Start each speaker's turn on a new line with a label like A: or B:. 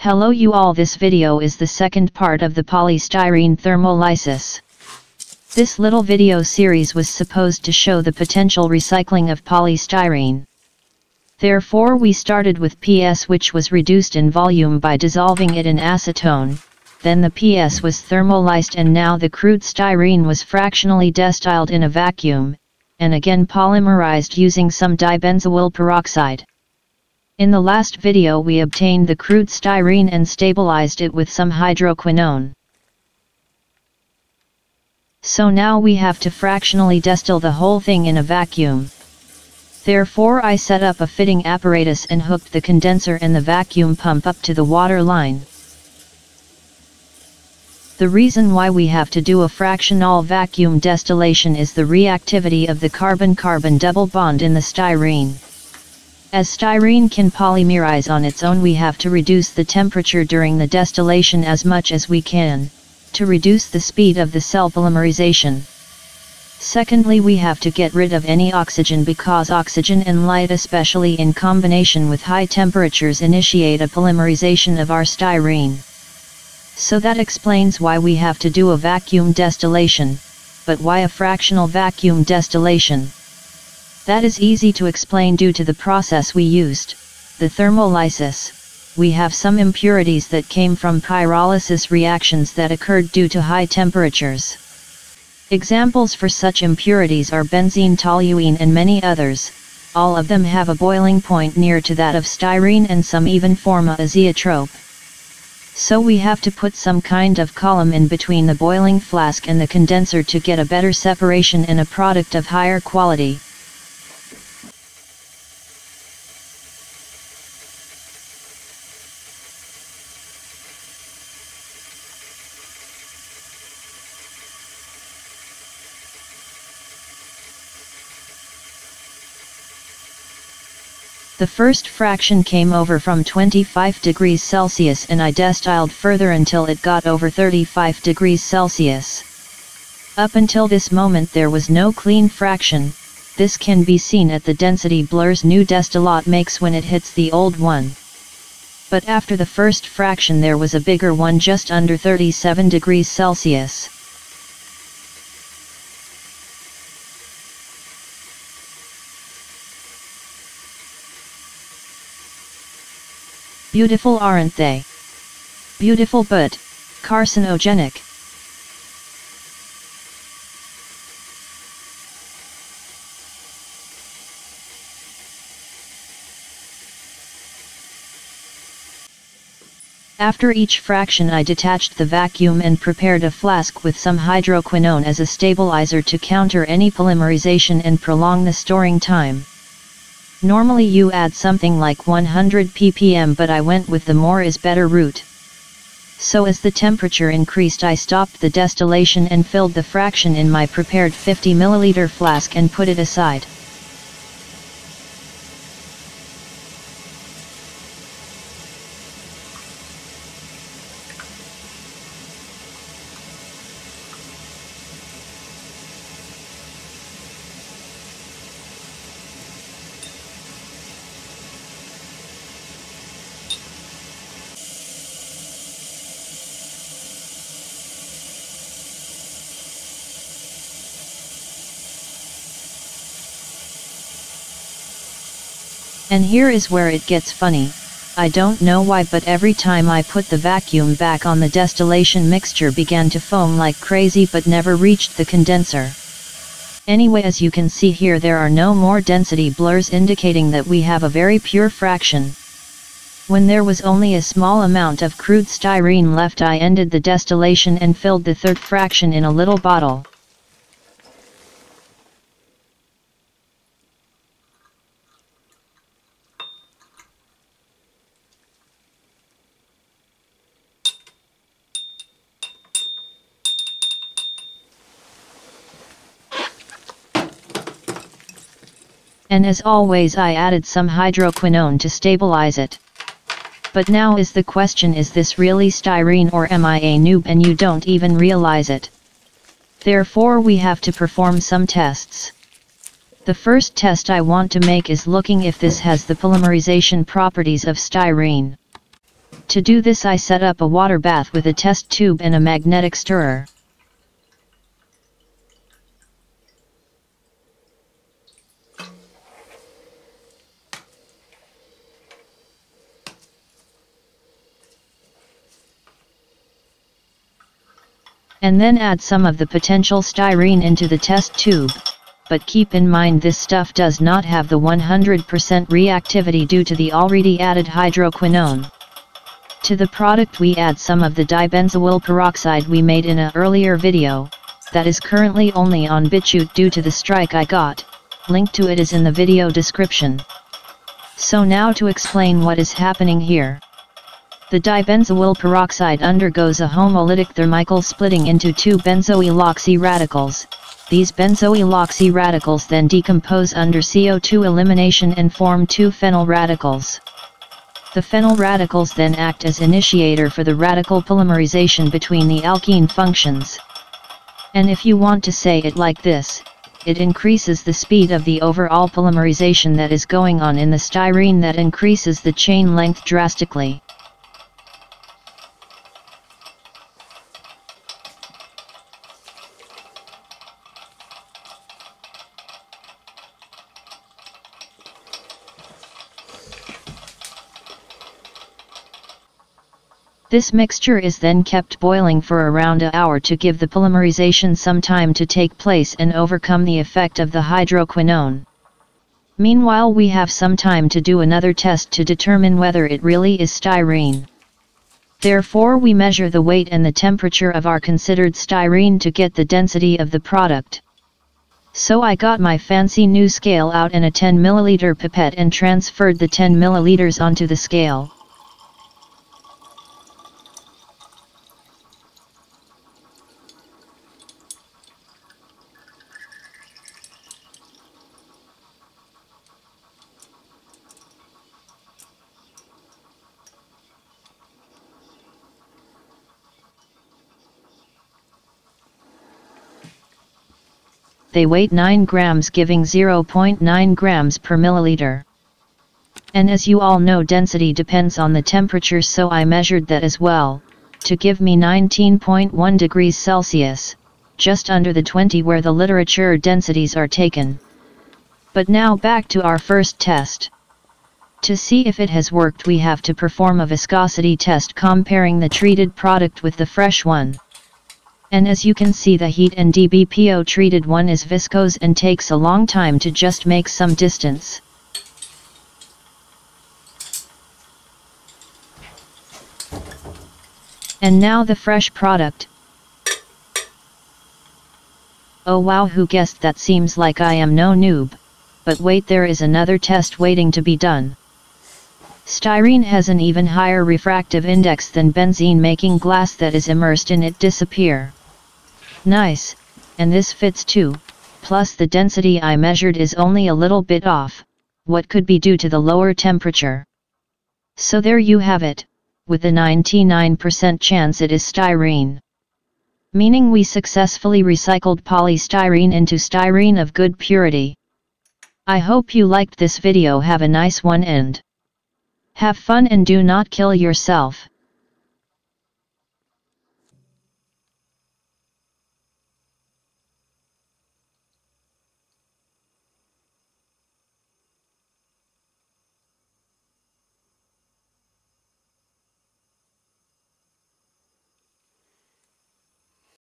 A: Hello you all this video is the second part of the polystyrene thermolysis. This little video series was supposed to show the potential recycling of polystyrene. Therefore we started with PS which was reduced in volume by dissolving it in acetone, then the PS was thermolysed and now the crude styrene was fractionally distilled in a vacuum, and again polymerized using some dibenzoyl peroxide. In the last video we obtained the crude styrene and stabilized it with some hydroquinone. So now we have to fractionally distill the whole thing in a vacuum. Therefore I set up a fitting apparatus and hooked the condenser and the vacuum pump up to the water line. The reason why we have to do a fractional vacuum distillation is the reactivity of the carbon-carbon double bond in the styrene. As styrene can polymerize on its own we have to reduce the temperature during the distillation as much as we can, to reduce the speed of the cell polymerization. Secondly we have to get rid of any oxygen because oxygen and light especially in combination with high temperatures initiate a polymerization of our styrene. So that explains why we have to do a vacuum distillation, but why a fractional vacuum distillation? That is easy to explain due to the process we used, the thermolysis. We have some impurities that came from pyrolysis reactions that occurred due to high temperatures. Examples for such impurities are benzene toluene and many others, all of them have a boiling point near to that of styrene and some even form a azeotrope. So we have to put some kind of column in between the boiling flask and the condenser to get a better separation and a product of higher quality. The first fraction came over from 25 degrees Celsius and I distilled further until it got over 35 degrees Celsius. Up until this moment there was no clean fraction, this can be seen at the density blurs new distillate makes when it hits the old one. But after the first fraction there was a bigger one just under 37 degrees Celsius. Beautiful aren't they? Beautiful but, carcinogenic. After each fraction I detached the vacuum and prepared a flask with some hydroquinone as a stabilizer to counter any polymerization and prolong the storing time. Normally you add something like 100 ppm but I went with the more is better route. So as the temperature increased I stopped the distillation and filled the fraction in my prepared 50 ml flask and put it aside. And here is where it gets funny, I don't know why but every time I put the vacuum back on the distillation mixture began to foam like crazy but never reached the condenser. Anyway as you can see here there are no more density blurs indicating that we have a very pure fraction. When there was only a small amount of crude styrene left I ended the distillation and filled the third fraction in a little bottle. And as always I added some hydroquinone to stabilize it. But now is the question is this really styrene or am I a noob and you don't even realize it? Therefore we have to perform some tests. The first test I want to make is looking if this has the polymerization properties of styrene. To do this I set up a water bath with a test tube and a magnetic stirrer. And then add some of the potential styrene into the test tube, but keep in mind this stuff does not have the 100% reactivity due to the already added hydroquinone. To the product we add some of the dibenzoyl peroxide we made in a earlier video, that is currently only on BitChute due to the strike I got, link to it is in the video description. So now to explain what is happening here. The dibenzoyl peroxide undergoes a homolytic thermical splitting into two benzoyl radicals. These benzoyl radicals then decompose under CO2 elimination and form two phenyl radicals. The phenyl radicals then act as initiator for the radical polymerization between the alkene functions. And if you want to say it like this, it increases the speed of the overall polymerization that is going on in the styrene that increases the chain length drastically. This mixture is then kept boiling for around an hour to give the polymerization some time to take place and overcome the effect of the hydroquinone. Meanwhile we have some time to do another test to determine whether it really is styrene. Therefore we measure the weight and the temperature of our considered styrene to get the density of the product. So I got my fancy new scale out and a 10 ml pipette and transferred the 10 ml onto the scale. They weight 9 grams giving 0.9 grams per milliliter. And as you all know density depends on the temperature so I measured that as well, to give me 19.1 degrees Celsius, just under the 20 where the literature densities are taken. But now back to our first test. To see if it has worked we have to perform a viscosity test comparing the treated product with the fresh one. And as you can see the heat and DBPO treated one is viscose and takes a long time to just make some distance. And now the fresh product. Oh wow who guessed that seems like I am no noob, but wait there is another test waiting to be done. Styrene has an even higher refractive index than benzene making glass that is immersed in it disappear. Nice, and this fits too, plus the density I measured is only a little bit off, what could be due to the lower temperature. So there you have it, with a 99% chance it is styrene. Meaning we successfully recycled polystyrene into styrene of good purity. I hope you liked this video have a nice one and have fun and do not kill yourself.